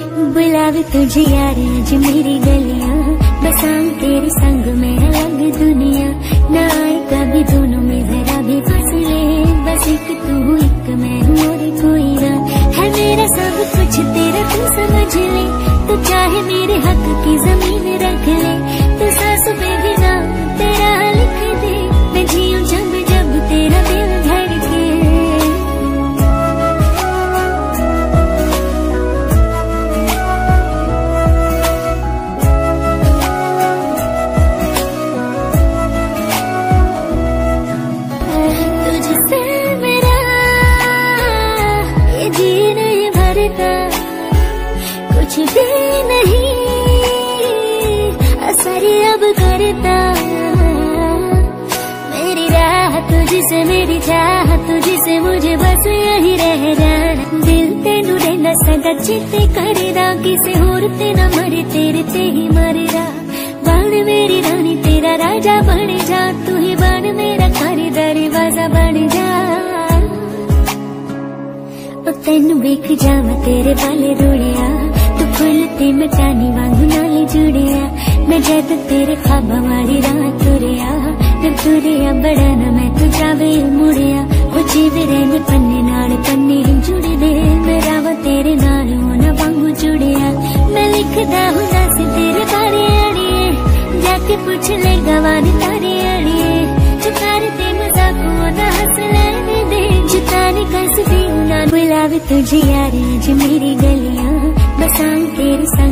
बुलावे तुझे यार आज मेरी गलियाँ। बसाऊं तेरे संग, में अलग दुनिया। ना आए कभी दोनों में, जरा भी फासले बस एक तू, एक मैं और कोई ना। है मेरा सब कुछ, तेरा तू समझ ले। तू चाहे मेरे हक की ज़मीन रख ले। तू सास नहीं कुछ भी नहीं, असर अब करता मेरी राह तुझसे, मेरी चाह तुझसे, मुझे बस यही रह जाना दिल तेनू रहना सदा चिते करेदा किसे होर ते ना मरे, तेरे ते ही मरेदा बन मेरी रानी, तेरा राजा बन जा, तू ਤੈਨੂੰ ਵੇਖ ਜਾਵਾਂ ਤੇਰੇ ਵਾਲੇ ਰੋੜਿਆ। ਤੂੰ ਫੁੱਲ ਤੇ ਮਟਾਨੀ ਵਾਂਗੂ ਨਾਲ ਜੁੜਿਆ। ਮੈਂ ਜਦ ਤੇਰੇ ਖਾਬਾਂ ਵਾਲੀ ਰਾਹ ਤੁਰਿਆ। ਤੇ ਤੁਰਿਆ ਬੜਾ ਨਾ ਮੈਂ ਤੂੰ ਜਾਵੇ ਮੁੜਿਆ। ਉਹ ਜੀਵੇ ਰਹਿੰਦੇ ਪੰਨੇ ਨਾਲ, ਪੰਨੇ ਹੀ ਜੁੜਦੇ। ਮੇਰਾ ਵਾ ਤੇਰੇ ਨਾਲ ਹੋਣਾ ਵਾਂਗੂ ਜੁੜਿਆ। ਮੈਂ ਲਿਖਦਾ ਹੁੰਦਾ ਸੀ ਤੇਰੇ ਬਾਰੇ ਅੜੀਏ। ਜਾ ਕੇ ਪੁੱਛ ਲੈ ਗਵਾਨ तुझे यार आज मेरी गलियाँ बसाऊं तेरे संग।